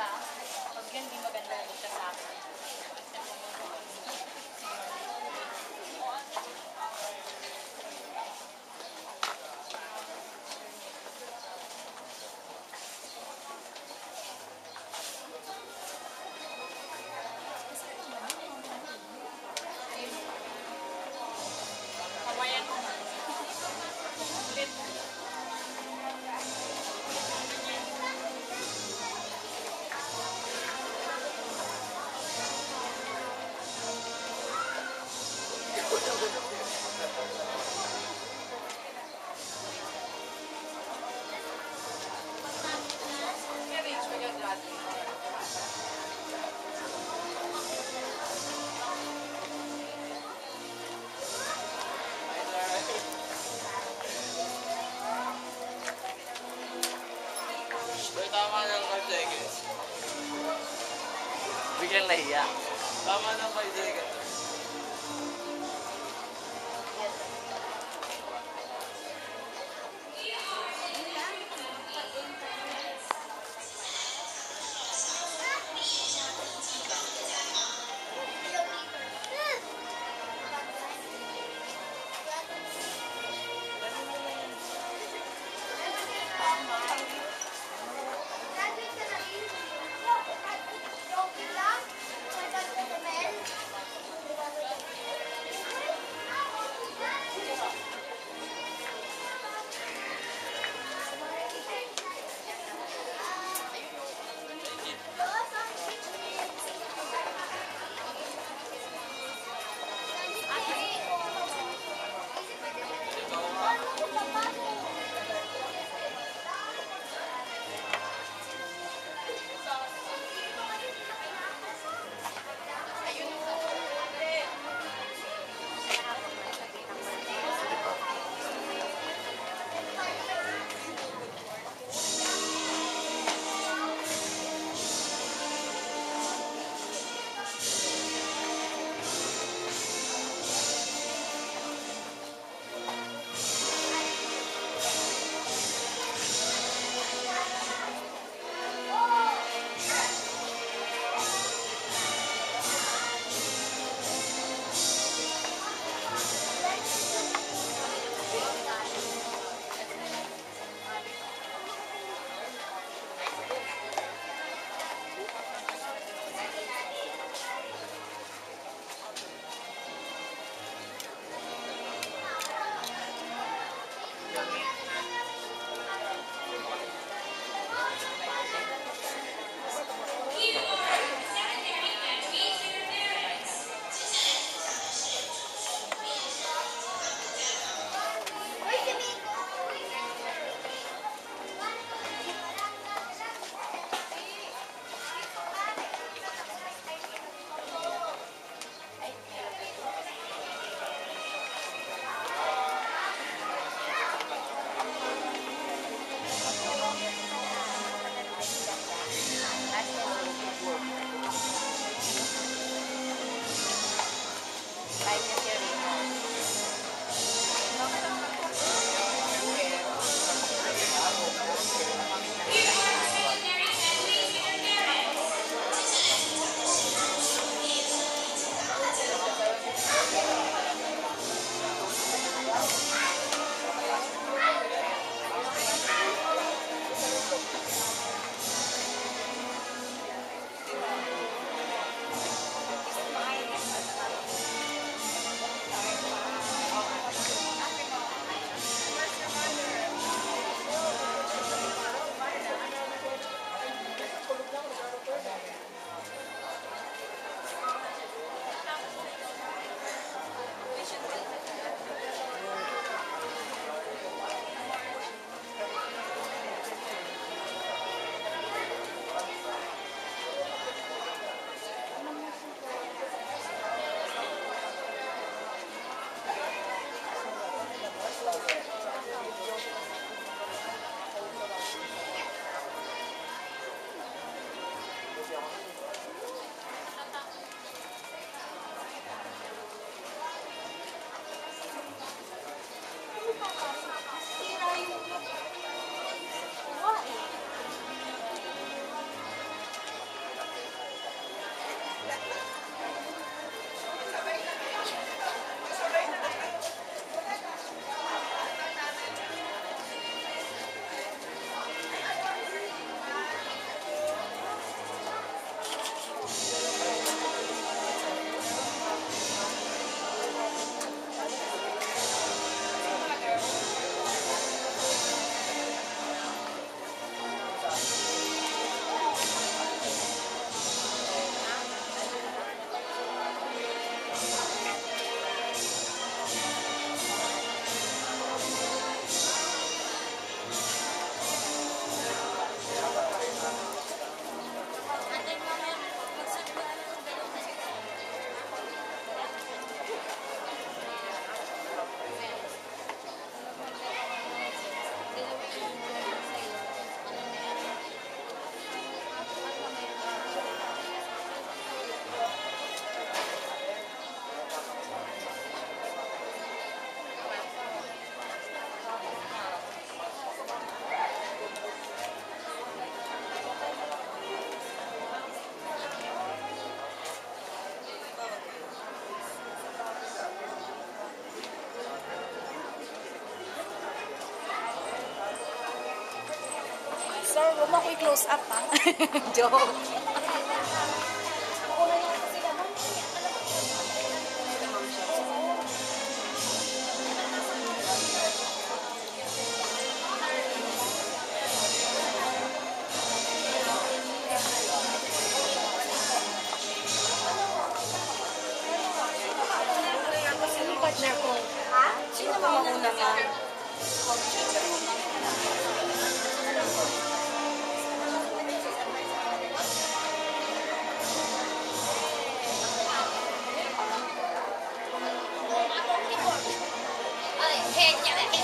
siya. Pag yun, di maganda rin siya sa akin. Bigyan na iya. Tama na kay Jay. Tama ng 5 seconds. close up ha. Joke. Partner ko? Ha? Sino mauna ka? ゃない